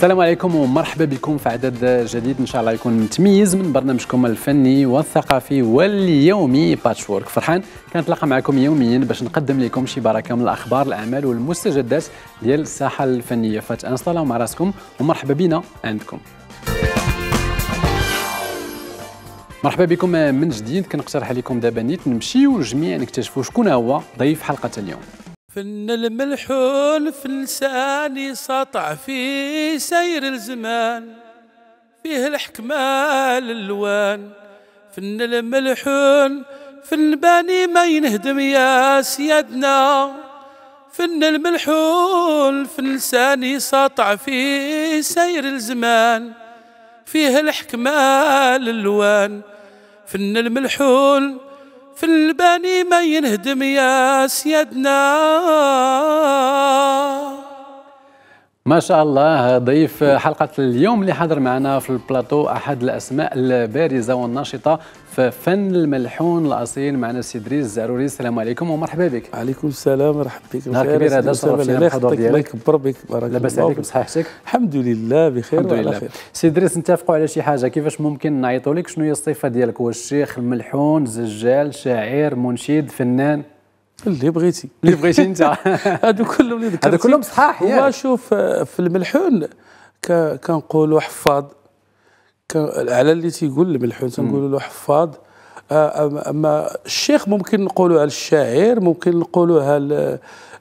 السلام عليكم ومرحبا بكم في عدد جديد. إن شاء الله يكون متميز من برنامجكم الفني والثقافي واليومي Patchwork فرحان كنتلاقى معكم يوميا باش نقدم لكم شي بركة من الأخبار الأعمال والمستجدات ديال الساحة الفنية. فتانتسالاو مع راسكم ومرحبا بنا عندكم. مرحبا بكم من جديد. كنقترح عليكم دابا نيت نمشيو جميع نكتشفوا شكون هو ضيف حلقة اليوم. فن الملحون في لساني سطع في سير الزمان فيه الحكمة الألوان فن الملحون في الباني ما ينهدم يا سيادنا. فن الملحون في لساني سطع في سير الزمان فيه الحكمة الألوان فن الملحون في الباني ما ينهدم يا سيادنا ما شاء الله ضيف حلقة اليوم اللي حضر معنا في البلاطو أحد الأسماء البارزة والناشطة في فن الملحون الأصيل معنا السي دريس الزعروري السلام عليكم ومرحبا بك. عليكم السلام مرحبا بك. نهار كبير هذا شرف لنا الحضور الله يكبر بك بارك لاباس عليك بصحتك الحمد لله بخير الحمد لله. خير. سي دريس نتفقوا على شي حاجة كيفاش ممكن نعيطوا لك شنو هي الصفة ديالك؟ واش شيخ الملحون زجال شاعر منشد فنان؟ اللي بغيتي. اللي بغيتي أنت. هادو كلهم اللي ذكرتي. هادو كلهم صحاح هو شوف في الملحون كنقولوا حفاظ. على اللي تيقول الملحون تنقولوا له حفاظ. أما الشيخ ممكن نقولوا على الشاعر ممكن نقولوا على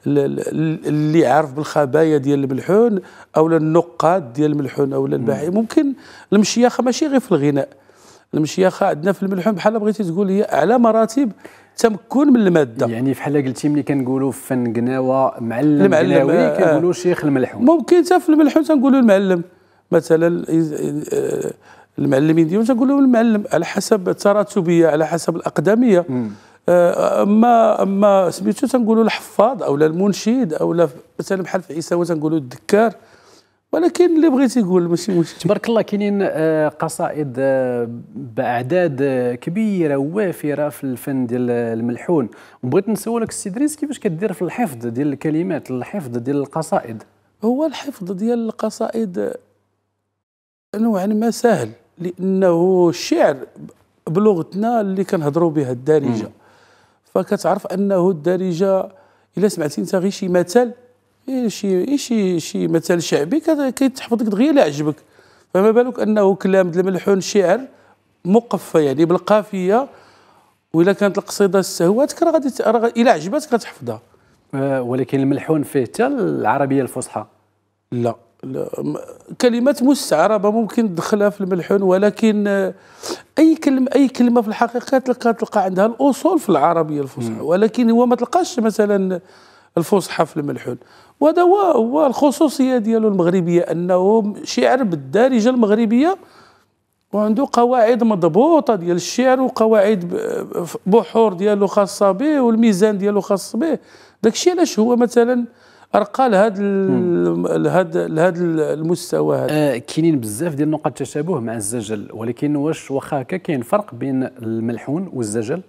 اللي عارف بالخبايا ديال الملحون أو النقاد ديال الملحون أو الباحث. ممكن المشيخة ماشي غير في الغناء. المشيخة عندنا في الملحون بحال بغيتي تقول هي اعلى مراتب تمكن من المادة. يعني بحال قلتي ملي كنقولوا في فن قناوة معلم المعلم قناوي آه كنقولوا شيخ الملحون. ممكن حتى في الملحون تنقولوا المعلم. مثلا المعلمين ديالهم تنقولوا المعلم على حسب التراتبية على حسب الأقدمية. آه، اما أما سميتو تنقولوا الحفاظ أو المنشد أو مثلا بحال في عيسى تنقولوا الدكار. ولكن اللي بغيتي يقول ماشي مشكل تبارك الله كاينين آه، قصائد آه، بأعداد كبيرة ووافرة في الفن ديال الملحون. وبغيت نسولك السي دريس كيفاش كدير في الحفظ ديال الكلمات الحفظ ديال القصائد؟ هو الحفظ ديال القصائد نوعا ما سهل لأنه الشعر بلغتنا اللي كنهضروا بها الدارجة. فكتعرف أنه الدارجة إلا سمعتي أنت غير شي مثل شي شي شي مثل شعبي كيتحفظ لك دغيا اللي عجبك فما بالك أنه كلام الملحون شعر مقفى يعني بالقافية وإلا كانت القصيدة السهوات راه غادي إلا عجبتك غتحفظها أه ولكن الملحون فيه حتى العربية الفصحى. لا كلمات مستعربة ممكن تدخلها في الملحون ولكن أي كلمه أي كلمة في الحقيقة تلقى تلقى عندها الأصول في العربية الفصحى. ولكن هو ما تلقاش مثلا الفصحى في الملحون. وهذا هو هو الخصوصية ديالو المغربية أنه شعر بالدارجة المغربية وعنده قواعد مضبوطة ديال الشعر وقواعد بحور ديالو خاصة به والميزان ديالو خاص به. داكشي علاش هو مثلا ارقى لهذا لهذا لهذا المستوى هذا؟ آه كاينين بزاف ديال نقاط التشابه مع الزجل ولكن واش واخا هكا كاين فرق بين الملحون والزجل؟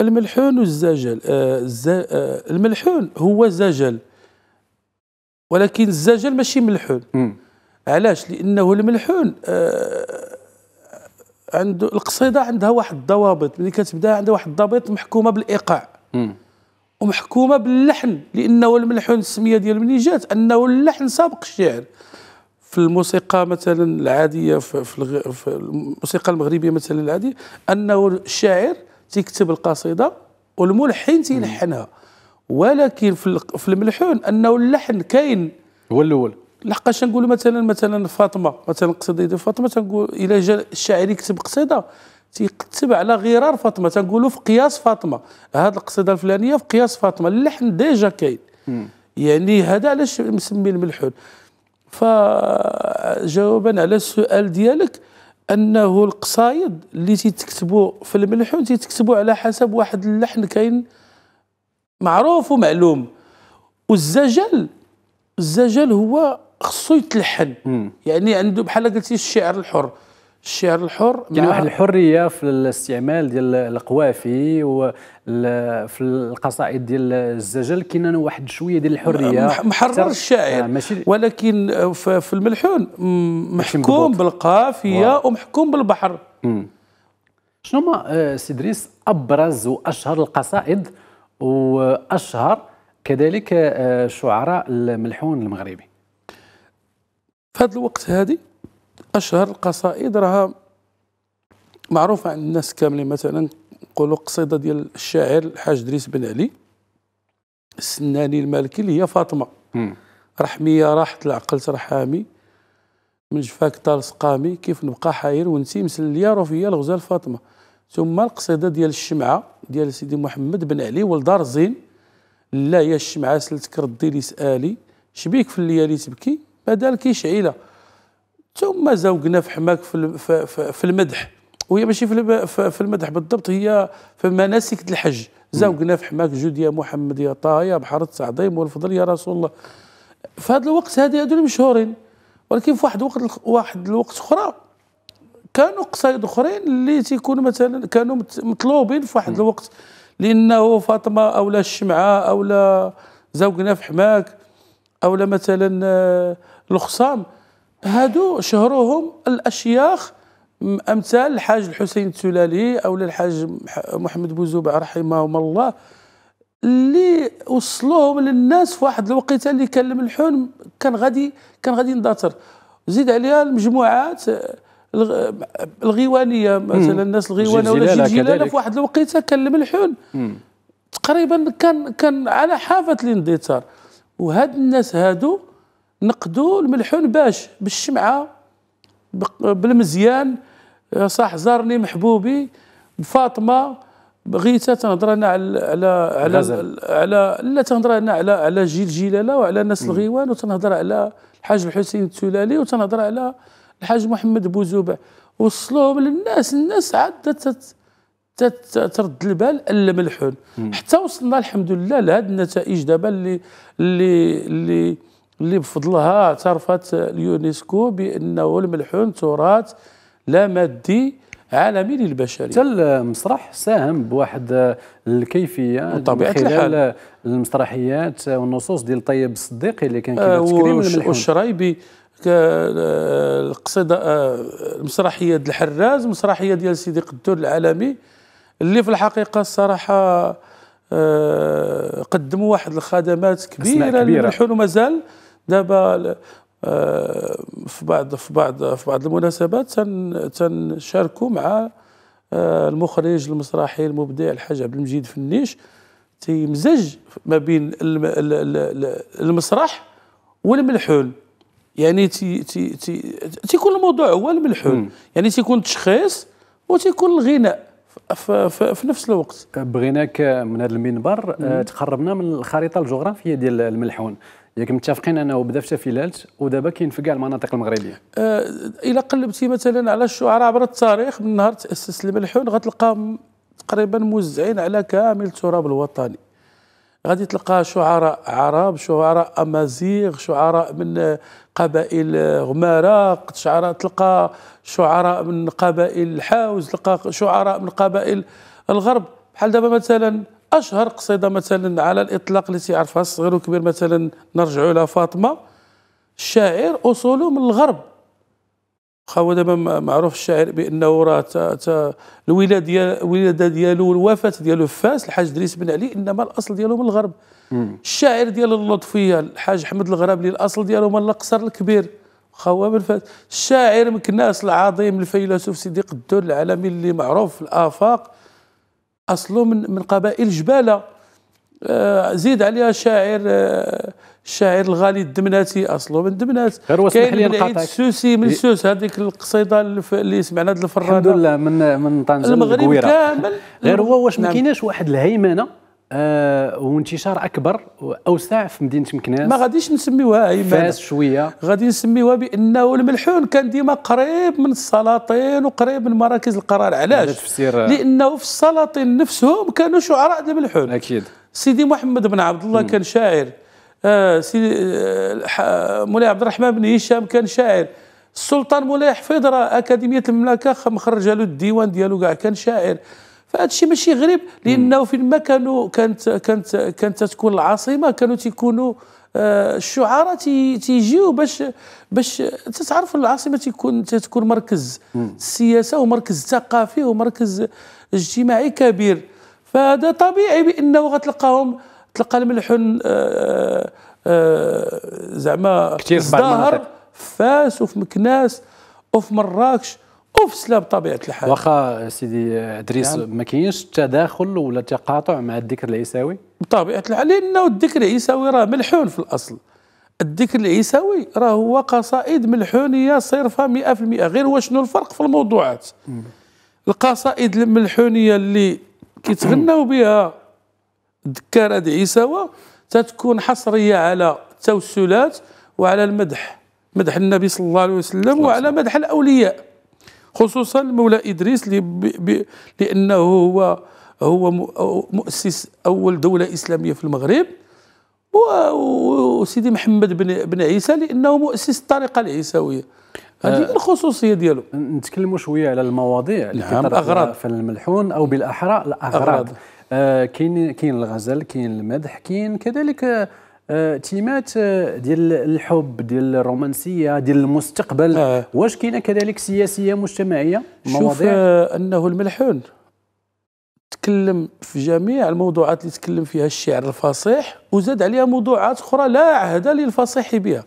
الملحون والزجل آه آه الملحون هو زجل. ولكن الزجل ماشي ملحون. علاش؟ لأنه الملحون آه عنده القصيدة عندها واحد الضوابط. ملي كتبدأ عندها واحد الضوابط محكومة بالإيقاع. ومحكومة باللحن لأنه الملحون السمية ديال منين جات أنه اللحن سابق الشعر. في الموسيقى مثلا العادية في, في الموسيقى المغربية مثلا العادية أنه الشاعر تيكتب القصيدة والملحن تيلحنها. ولكن في في الملحون أنه اللحن كاين. هو الأول. لحقاش نقولوا مثلا مثلا فاطمة مثلا قصيدة فاطمة تنقول إلى جا الشاعر يكتب قصيدة تيكتب على غرار فاطمة تنقولوا في قياس فاطمة. هذه القصيدة الفلانية في قياس فاطمة. اللحن ديجا كاين. يعني هذا علاش مسمي الملحون. فجوابا على السؤال ديالك أنه القصايد اللي تيتكتبوا في الملحون تيتكتبوا على حسب واحد اللحن كاين معروف ومعلوم. والزجل الزجل هو خصو يتلحن. يعني عنده بحال قلتي الشعر الحر. الشعر الحر كاين واحد الحرية في الاستعمال ديال القوافي وفي القصائد ديال الزجل كاين واحد شوية ديال الحرية. محرر الشاعر. آه ولكن في الملحون محكوم بالقافية ومحكوم بالبحر. مم. شنو هما آه، سيدريس أبرز وأشهر القصائد وأشهر كذلك آه، شعراء الملحون المغربي. في هذا الوقت هذه أشهر القصائد راها معروفة عند الناس كاملين. مثلا نقولوا قصيدة ديال الشاعر الحاج دريس بن علي السناني المالكي اللي هي فاطمة. رحميه راحت العقل ترحامي من جفاك طال سقامي كيف نبقى حاير ونسي مسلية رفية الغزال فاطمة. ثم القصيدة ديال الشمعة ديال سيدي محمد بن علي ولد رزين لا يا الشمعة سلتك ردي لي سالي شبيك في الليالي تبكي بدال كيشعيله ثم زوقنا في حماك في, في, المدح. وهي ماشي في, في المدح بالضبط هي في مناسك الحج. زوقنا في حماك جود يا محمد يا طه يا بحر التعظيم والفضل يا رسول الله. في هذا الوقت هذه هذول مشهورين ولكن في واحد الوقت واحد الوقت أخرى كانوا قصايد أخرين اللي تيكونوا مثلا كانوا مطلوبين في واحد الوقت لأنه فاطمة أو لا الشمعة أو لا زوقنا في حماك أو لا مثلا آه، الخصام. هادو شهروهم الأشياخ أمثال الحاج الحسين السلالي أو الحاج محمد بوزوبع رحمهم الله اللي وصلوهم للناس في واحد الوقيتة اللي كان الملحون كان غادي كان غادي يندثر زيد عليها المجموعات الغيوانية مثلا الناس الغيوانية ولا جلجلاله في واحد الوقيتة كان الملحون تقريبا كان كان على حافة الإندثار. وهاد الناس هادو نقدوا الملحون باش بالشمعة بالمزيان. صح زارني محبوبي بفاطمه بغيتها تنهضر أنا على على على, على لا تنهضر أنا على على جيل جلاله وعلى ناس الغيوان وتنهضر على الحاج الحسين السلالي وتنهضر على الحاج محمد بوزوبع وصلوهم للناس الناس عاد ترد البال إلا ملحون حتى وصلنا الحمد لله لهذه النتائج دابا اللي اللي اللي اللي بفضلها اعترفت اليونسكو بأنه الملحون تراث لا مادي عالمي للبشرية. حتى المسرح ساهم بواحد الكيفية بطبيعة الحال. المسرحيات والنصوص ديال طيب الصديقي اللي كان كيدير تكريم الملحون والشرايبي القصيدة آه، المسرحية ديال الحراز مسرحية ديال سيدي قدور العالمي اللي في الحقيقة الصراحه آه، قدموا واحد الخدمات كبيرة, كبيرة. للملحون ومازال دابا آه، في بعض في بعض في بعض المناسبات تنشاركوا مع آه، المخرج المسرحي المبدع الحاج عبد المجيد فنيش تيمزج ما بين المسرح والملحون يعني تي تي تي تيكون الموضوع هو الملحون يعني تيكون التشخيص وتيكون الغناء في, نفس الوقت. بغيناك من هذا المنبر آه، تقربنا من الخريطة الجغرافية ديال الملحون. ياك متفقين أنه بدا في تافيلات ودابا كاين في كاع المناطق المغربية. آه إلا قلبتي مثلا على الشعراء عبر التاريخ من نهار تأسس الملحون غتلقى تقريبا موزعين على كامل التراب الوطني. غادي تلقى شعراء عرب شعراء أمازيغ شعراء من قبائل غمارة شعراء تلقى شعراء من قبائل الحوز تلقى شعراء من قبائل الغرب. بحال دابا مثلا أشهر قصيدة مثلا على الإطلاق اللي تيعرفها الصغير والكبير مثلا نرجعوا لها فاطمة. الشاعر أصوله من الغرب. هو دابا معروف الشاعر بانه راه الولادة ديال الولادة ديالو الوفاة ديالو في فاس الحاج دريس بن علي إنما الأصل ديالو من الغرب. الشاعر ديال اللطفية الحاج أحمد الغرابلي الاصل ديالو من الأقصر الكبير. هو من فاس الشاعر مكناس العظيم الفيلسوف سيدي قدور العالمي اللي معروف في الآفاق. أصله من من قبائل جبالة. زيد عليها شاعر آه الشاعر الغالي الدمناتي أصله من دمنات. كاين من العيد السوسي من سوس هذيك القصيدة اللي سمعنا هذه الفرانة. الحمد لله من من طنجة المغرب كامل. غير هو واش ما نعم. كايناش واحد الهيمنة آه وانتشار أكبر وأوسع في مدينة مكناس. ما غاديش نسميوها هيمنه فاس شوية. غادي نسميوها بأنه الملحون كان ديما قريب من السلاطين وقريب من مراكز القرار. علاش؟ تفسير لأنه في السلاطين نفسهم كانوا شعراء الملحون. أكيد. سيدي محمد بن عبد الله م. كان شاعر. آه سيدي آه مولاي عبد الرحمن بن هشام كان شاعر. السلطان مولاي حفيظ راه أكاديمية المملكة مخرجة له الديوان ديالو كاع كان شاعر. فهذا الشيء ماشي غريب لأنه فين ما كانوا كانت كانت كانت تكون العاصمة كانوا تيكونوا آه، الشعراء تيجيو باش باش تتعرف العاصمة تيكون تكون مركز السياسة ومركز ثقافي ومركز اجتماعي كبير. فهذا طبيعي بأنه غتلقاهم تلقى الملحون آه، آه، زعما كثير في بعض فاس وفي مكناس وفي مراكش. وفي سلام بطبيعه الحال. واخا سيدي إدريس نعم. ما كاينش تداخل ولا تقاطع مع الذكر العيساوي؟ بطبيعة الحال لأنه الذكر العيساوي راه ملحون في الأصل. الذكر العيساوي راه هو قصائد ملحونية صرفة 100% غير هو شنو الفرق في الموضوعات؟ القصائد الملحونية اللي كيتغناو بها الذكار هاد عيساوى تتكون حصرية على التوسلات وعلى المدح. مدح النبي صلى الله عليه وسلم وعلى مدح الأولياء. خصوصا مولا إدريس لأنه هو هو مؤسس أول دولة إسلامية في المغرب. وسيدي محمد بن بن عيسى لأنه مؤسس الطريقة العيساويه هذه آه الخصوصية ديالو. نتكلموا شوية على المواضيع اللي نعم أغراض. في الملحون أو بالأحرى الأغراض. آه كاين كاين الغزل كاين المدح كاين كذلك تيمات آه، ديال الحب ديال الرومانسية ديال المستقبل. آه. واش كاينة كذلك سياسية مجتمعية مواضيع؟ شوف آه أنه الملحون تكلم في جميع الموضوعات اللي تكلم فيها الشعر الفصيح وزاد عليها موضوعات أخرى لا عهد للفصيح بها.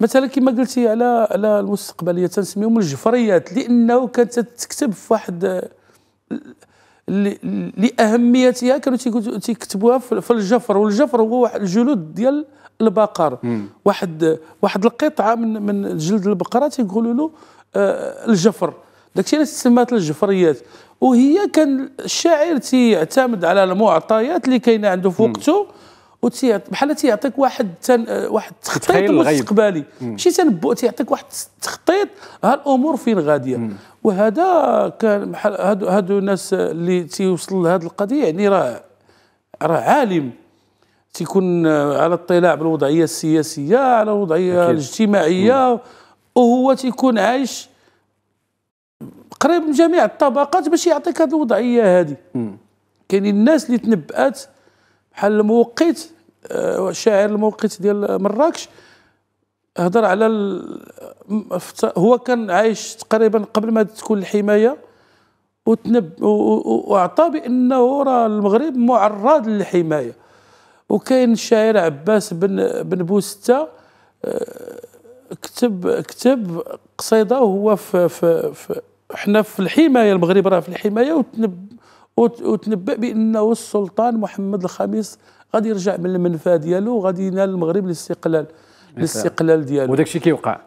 مثلا كما قلتي على على المستقبلية تنسميهم الجفريات لأنه كانت تكتب في واحد لأهميتها كانوا تيكتبوها في الجفر. والجفر هو واحد الجلود ديال البقر. واحد واحد القطعة من من جلد البقرة تيقولوا له آه الجفر. داكشي علاش تسمات الجفريات. وهي كان الشاعر تيعتمد على المعطيات اللي كاينة عنده في وقته بحال تيعطيك واحد تن واحد التخطيط مستقبلي ماشي تنبؤ تيعطيك واحد التخطيط ها الأمور فين غادية. وهذا كان هادو هادو الناس اللي تيوصل لهذه القضية يعني راه راه عالم تيكون على اطلاع بالوضعية السياسية على الوضعيه أكيد. الاجتماعية مم. وهو تيكون عايش قريب من جميع الطبقات باش يعطيك هذه الوضعية هذه كاينين الناس اللي تنبأت بحال الموقت آه، شاعر الموقت ديال مراكش هضر على هو كان عايش تقريبا قبل ما تكون الحماية وتنب وأعطى بأنه راه المغرب معرض للحماية. وكاين الشاعر عباس بن بن بوستة آه، كتب كتب قصيدة وهو في, في, في إحنا في الحماية المغرب راه في الحماية وتنب وتنبأ بأنه السلطان محمد الخامس غادي يرجع من المنفى ديالو وغادي ينال المغرب الاستقلال الاستقلال ديالو. وداك الشيء كيوقع.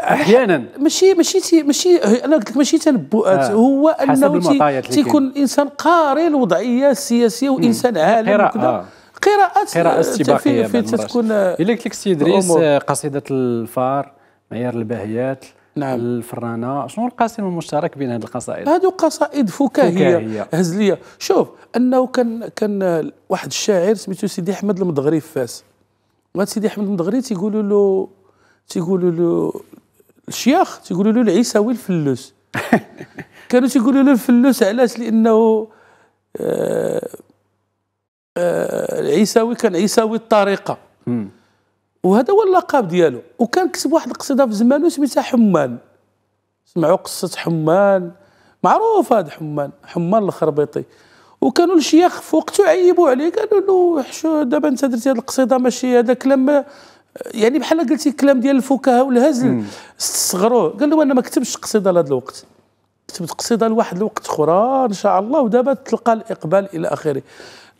أحيانا. ماشي ماشي ماشي أنا قلت لك ماشي تنبؤات آه. هو أنه تيكون الانسان قاري الوضعية السياسية وإنسان عالم قراءة. آه. قراءات قراءة استباقية في تكون إلا قلت لك سي ادريس قصيدة الفار معيار الباهيات نعم. الفرانة. شنو القاسم المشترك بين هذه القصائد؟ هذو قصائد فكاهية, فكاهية. هزلية. شوف أنه كان كان واحد الشاعر سميتو سيدي أحمد المدغري في فاس. وهذا سيدي احمد المدغري تيقولوا له تيقولوا له الشياخ تيقولوا له العيساوي الفلوس؟ كانوا تيقولوا له الفلوس علاش؟ لأنه آه آه العيساوي كان عيساوي الطريقة. وهذا هو اللقب ديالو. وكان كتب واحد القصيدة في زمانه سميتها حمان. سمعوا قصة حمان. معروف هذا حمان حمان الخربيطي. وكانوا الشيخ في وقته عيبوا عليه قالوا له حشو دابا انت درتي هذه القصيدة ماشي هذا كلام يعني بحال قلتي كلام ديال الفكاهة والهزل. استصغروه قال له أنا ما كتبتش قصيدة لهذا الوقت. كتبت قصيدة لواحد الوقت أخرى إن شاء الله ودابا تلقى الإقبال إلى آخره.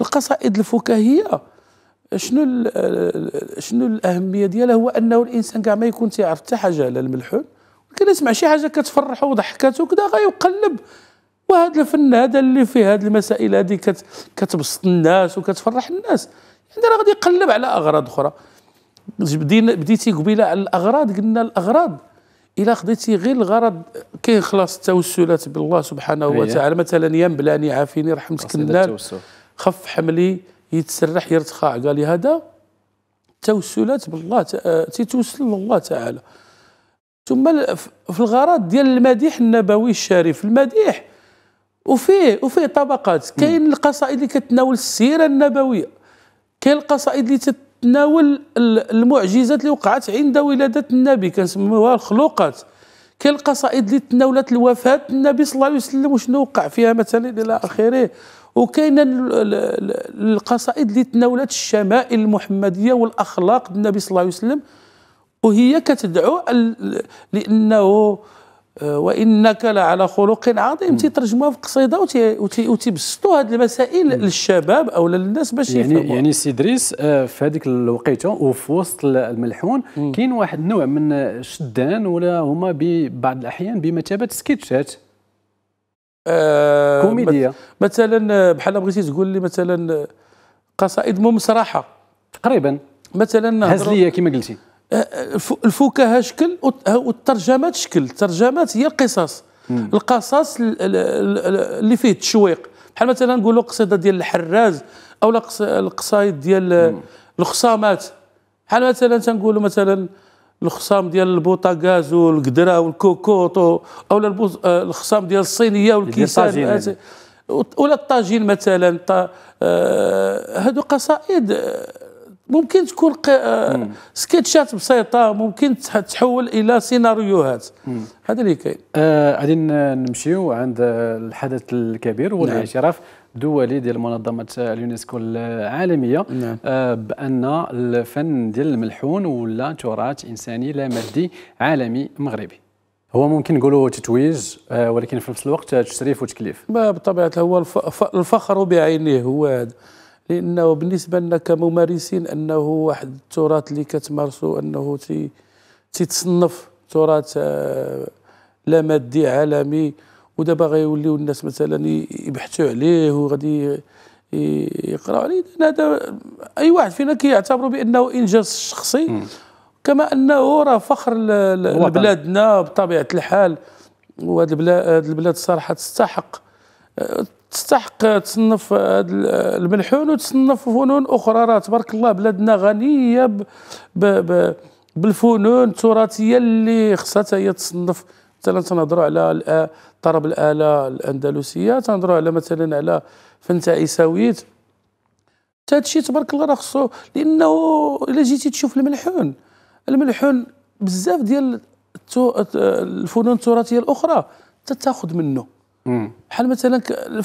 القصائد الفكاهية شنو شنو الأهمية ديالها؟ هو أنه الإنسان كاع ما يكون تيعرف حتى حاجة على الملحون ولكن يسمع شي حاجة كتفرحه وضحكته وكذا غيقلب. وهذا الفن هذا اللي فيه هذه المسائل هذه كت كتبسط الناس وكتفرح الناس. يعني راه غادي يقلب على أغراض أخرى. بدينا بديتي قبيلة على الأغراض قلنا الأغراض. إلا خديتي غير الغرض كاين خلاص التوسلات بالله سبحانه وتعالى. مثلا يا بلاني عافيني رحمتك النال خف حملي يتسرح يرتخى قال لي هذا توسلات بالله تيتوسل لله تعالى. ثم في الغرض ديال المديح النبوي الشريف. المديح وفيه وفيه طبقات. كاين القصائد اللي كتناول السيرة النبوية. كاين القصائد اللي تتناول المعجزات اللي وقعت عند ولادة النبي كنسموها الخلوقات. كاين القصائد اللي تناولت الوفاة النبي صلى الله عليه وسلم وشنو وقع فيها مثلا إلى آخره. وكاين القصائد اللي تناولت الشمائل المحمدية والأخلاق النبي صلى الله عليه وسلم. وهي كتدعو لأنه وإنك لعلى خلق عظيم. تيترجموها في قصيدة وتيبسطوا هذه المسائل للشباب أو للناس باش يعني يفهموا. يعني سي دريس آه، في هذيك الوقيتة وفي وسط الملحون كاين واحد النوع من الشدان ولا هما ببعض الأحيان بمثابة سكيتشات آه كوميديا مثلا بحال بغيتي تقول لي مثلا قصائد ممسرحة. تقريبا. مثلا هزليه كما قلتي. الفكاهة شكل والترجمات شكل. الترجمات هي القصص. القصص اللي فيه التشويق. بحال مثلا نقولوا قصيدة ديال الحراز أو القصايد ديال الخصامات. بحال مثلا تنقولوا مثلا الخصام ديال البوطاغاز والقدرة والكوكوط أو الخصام ديال الصينية والكيسان. ولا الطاجين مثلا آه، هادو قصائد ممكن تكون آه، سكتشات بسيطة ممكن تحول إلى سيناريوهات. هذا اللي كاين. آه، غادي آه نمشيو عند الحدث الكبير هو نعم. الإعتراف دولي ديال منظمة اليونسكو العالمية نعم. آه بأن الفن ديال الملحون ولا تراث إنساني لا مادي عالمي مغربي. هو ممكن نقولوا تتويج آه ولكن في نفس الوقت تشريف وتكليف. بطبيعة هو الفخر بعينه هو هذا. لأنه بالنسبة لنا كممارسين أنه واحد التراث اللي كتمارسوا أنه تي تيتصنف تراث آه، لا مادي عالمي ودابا غيوليو الناس مثلا يبحثوا عليه وغادي يقراوا عليه. هذا أي واحد فينا كيعتبر بأنه إنجاز شخصي كما أنه راه فخر لبلادنا بطبيعة الحال. وهذه البلاد الصراحه تستحق تستحق تصنف الملحون وتصنف فنون أخرى. راه تبارك الله بلادنا غنية ب ب ب بالفنون التراثية اللي خصها هي تصنف. مثلا تنهضروا على طرب الآلة الأندلسية تنهضروا على مثلا على فن عيساويت هذا الشيء تبارك الله راه خصو لأنه إلا جيتي تشوف الملحون الملحون بزاف ديال الفنون التراثية الأخرى تتاخذ منه. بحال مثلا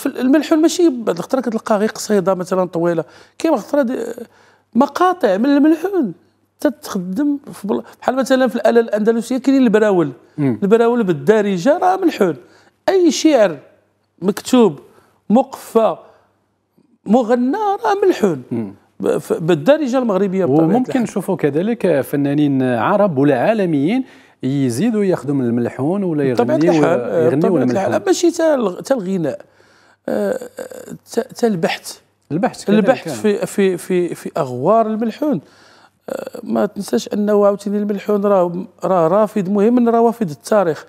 الملحون ماشي بعض الخطره كتلقى غير قصيدة مثلا طويلة. كاين الخطره مقاطع من الملحون تتخدم بحال مثلا في الآلة الأندلسية كاينين البراول. البراول بالدارجة راه ملحون. أي شعر مكتوب مقفى مغنى راه ملحون. بالدارجة المغربية وممكن نشوفوا كذلك فنانين عرب ولا عالميين يزيدوا ياخذوا من الملحون ولا يغنيوا يغنيوا الملحون. ماشي حتى الغناء حتى البحث. البحث البحث في في في في أغوار الملحون. آه، ما تنساش انه عاوتاني الملحون راه راه رافد مهم من روافد التاريخ.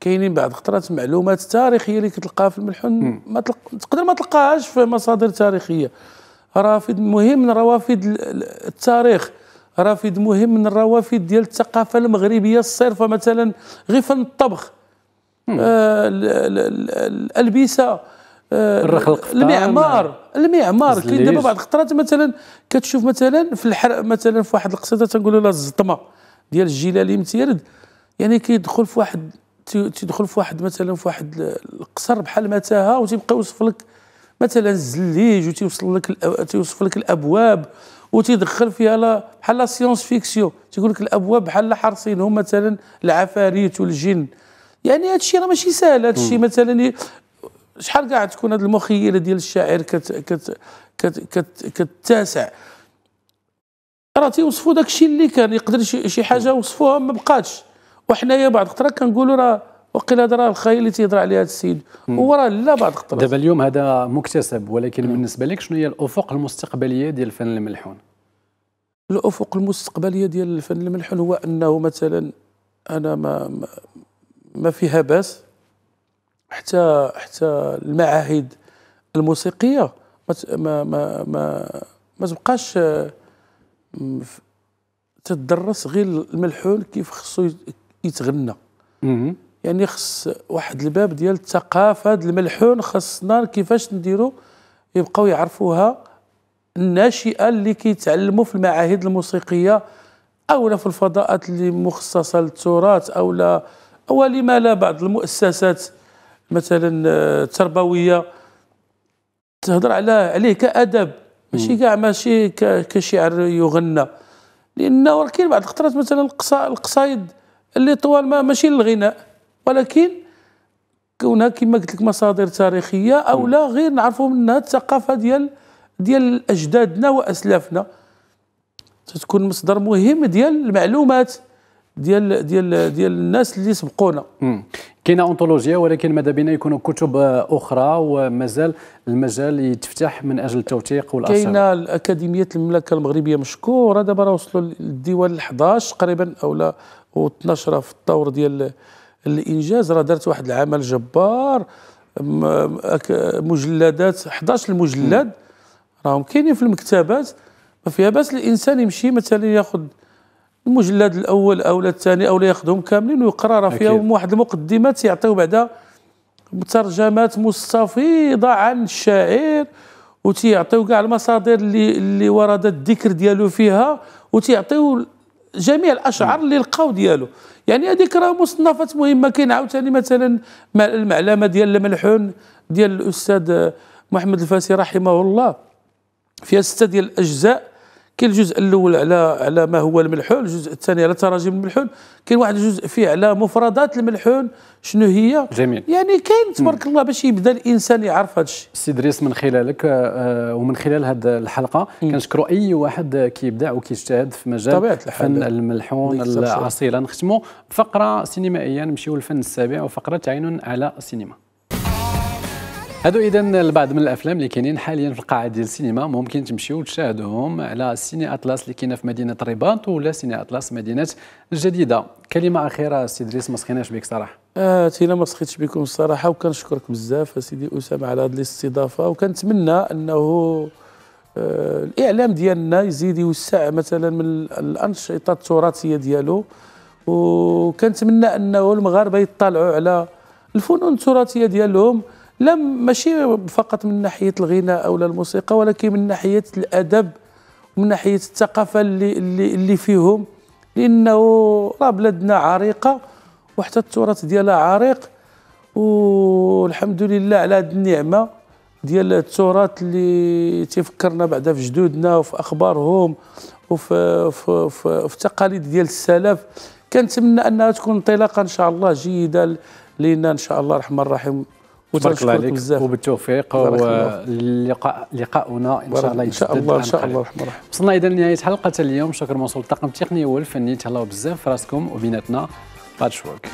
كاينين بعض الخطرات معلومات تاريخية اللي كتلقاها في الملحون ما تلق... تقدر ما تلقاهاش في مصادر تاريخية. رافد مهم من روافد التاريخ. رافد مهم من الروافد ديال الثقافة المغربية الصرفه مثلا غير فن الطبخ آه الألبسة آه الرخلق المعمار المعمار. كاين دابا بعض الخطرات مثلا كتشوف مثلا في الحر مثلا في واحد القصيدة تنقولوا لها الزطمة ديال الجلالي متيرد يعني كيدخل في واحد تيدخل في واحد مثلا في واحد القصر بحال متاهة وتيبقى يوصف لك مثلا الزليج وتيوصل لك تيوصف لك الأبواب. وتيدخل فيها لا بحال la science-fiction تيقول لك الأبواب بحال حارسينهم مثلا العفاريت والجن. يعني هذا الشيء راه ماشي سهل هذا الشيء مثلا شحال كاع تكون هذه المخيلة ديال الشاعر كت كت كت كت كتاسع راه تيوصفوا داك الشيء اللي كان. يقدر شي حاجة وصفوها ما بقاتش. وحنايا بعض الخطرات كنقولوا راه وقيل هذا راه الخيل اللي تيهضر عليه هذا السيد. هو راه لا بعض الخطرات دابا اليوم هذا مكتسب ولكن مم. بالنسبة لك شنو هي الأفق المستقبلية ديال الفن الملحون؟ الأفق المستقبلية ديال الفن الملحون هو أنه مثلا أنا ما ما, ما فيها باس حتى حتى المعاهد الموسيقية ما ما ما ما تبقاش تدرس غير الملحون كيف خصو يتغنى. يعني خص واحد الباب ديال الثقافة الملحون خصنا كيفاش نديرو؟ يبقاو يعرفوها الناشئة اللي كيتعلموا في المعاهد الموسيقية أو في الفضاءات اللي مخصصة للتراث أو لا أو لما لا بعض المؤسسات مثلا التربوية. تهضر على عليه كأدب ماشي كاع ماشي كشعر يغنى. لأنه كاين بعض الخطرات مثلا القصايد اللي طوال ما ماشي للغناء. ولكن كونها كما قلت لك مصادر تاريخية أو لا غير نعرفوا منها الثقافة ديال ديال أجدادنا وأسلافنا. تكون مصدر مهم ديال المعلومات ديال ديال ديال الناس اللي سبقونا. كاينة أنطولوجيا ولكن ماذا بينا؟ يكونوا كتب أخرى ومازال المجال يتفتح من أجل التوثيق والارشيف كاينة الأكاديمية المملكة المغربية مشكورة. دابا راه وصلوا للديوان 11 تقريبا أو لا و12 في الطور ديال الإنجاز راه دارت واحد العمل جبار مجلدات 11 المجلد راهم كاينين في المكتبات ما فيها بأس الإنسان يمشي مثلا ياخذ المجلد الأول أو الثاني أو ياخذهم كاملين ويقرأ راه فيهم واحد المقدمات يعطيو بعدا ترجمات مستفيضة عن الشاعر وتيعطيو كاع المصادر اللي اللي ورد الذكر ديالو فيها وتيعطيو جميع الأشعار اللي لقاو ديالو. يعني هذيك راه مصنفات مهمة كاين عاوتاني مثلا المعلمة ديال الملحون ديال الأستاذ محمد الفاسي رحمه الله فيها سته ديال الأجزاء كاين الجزء الأول على على ما هو الملحون الجزء الثاني على تراجم الملحون. كاين واحد الجزء فيه على مفردات الملحون شنو هي؟ جميل. يعني كاين تبارك الله باش يبدا الإنسان يعرف هذا الشيء سي دريس من خلالك آه ومن خلال هذه الحلقة كنشكروا أي واحد كيبدع وكيجتهد في مجال فن الملحون الاصيله نختموا بفقره سينمائية نمشيو للفن السابع وفقرة عين على السينما. هادو اذا البعض من الأفلام اللي كاينين حاليا في القاعة ديال السينما ممكن تمشيو تشاهدوهم على سيني أطلس اللي كاينة في مدينة الرباط ولا سيني أطلس مدينة الجديده كلمة أخيرة سي دريس ما سخيناش بك صراحة. آه تينا ما سخيتش بكم الصراحه وكنشكرك بزاف سيدي أسامة على هذه الاستضافة. وكنتمنى أنه آه الإعلام ديالنا يزيد يوسع مثلا من الأنشطة التراثية ديالو. وكنتمنى أنه المغاربة يطلعوا على الفنون التراثية ديالهم. لم ماشي فقط من ناحية الغناء أو الموسيقى ولكن من ناحية الأدب ومن ناحية الثقافة اللي اللي, اللي فيهم. لأنه راه بلادنا عريقة وحتى التراث ديالها عريق والحمد لله على هذه النعمة ديال التراث اللي تفكرنا بعدا في جدودنا وفي أخبارهم وفي في في, في التقاليد ديال السلف. كنتمنى أنها تكون انطلاقة إن شاء الله جيدة لنا إن شاء الله الرحمن الرحيم. تبارك الله عليك وبالتوفيق ولقاء لقاؤنا إن شاء الله إن شاء الله إن شاء الله وصلنا اذا لنهايه حلقة اليوم. شكر موصول الطاقم التقني والفني. تهلاو بزاف في راسكم وبيناتنا. باتش ورك